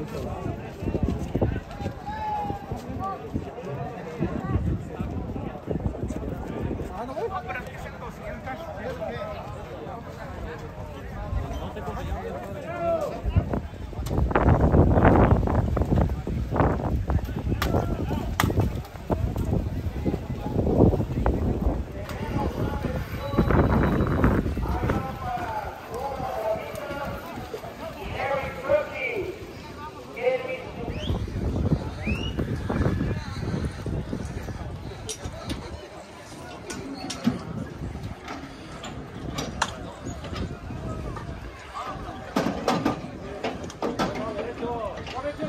então.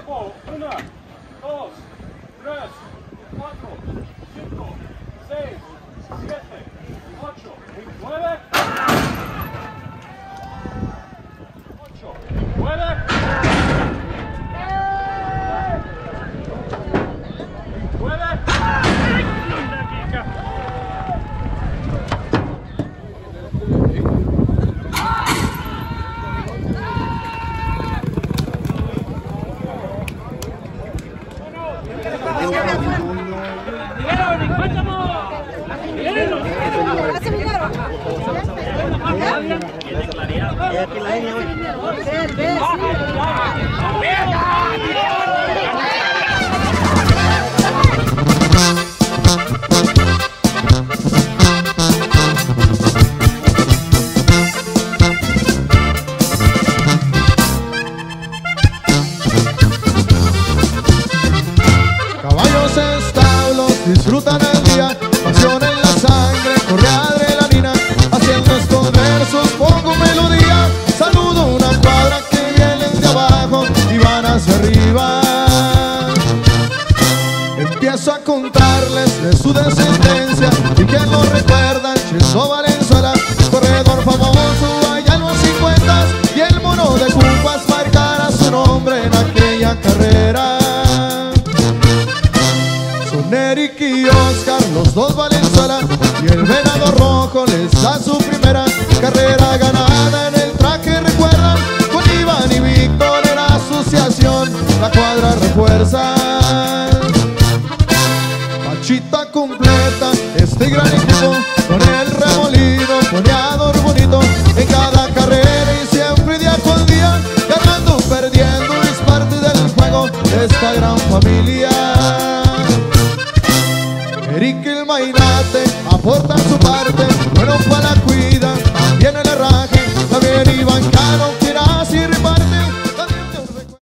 tempo. Uma, dois, três, quatro, cinco, seis. Caballos establos disfrutan el día, contarles de su descendencia y que no recuerdan Cheso Valenzuela, corredor famoso allá en los 50 y el mono de curvas marcará su nombre en aquella carrera. Son Eric y Oscar, los dos Valenzuela y el venado rojo les da su primera carrera ganada en el traje recuerdan con Iván y Víctor en asociación la cuadra refuerza. de granito Con el remolino, coñador bonito En cada carrera y siempre día con día Ganando, perdiendo, es parte del juego De esta gran familia. Eric el Mainate aporta su parte